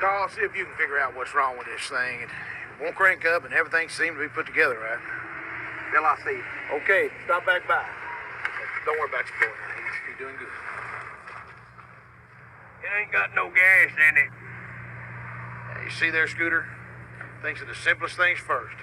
Call. see if you can figure out what's wrong with this thing. It won't crank up, and everything seems to be put together right. Till I see. Okay, stop back by. Don't worry about your boy. He's, he's doing good. It ain't got no gas in it. You see there, Scooter? Thinks of the simplest things first.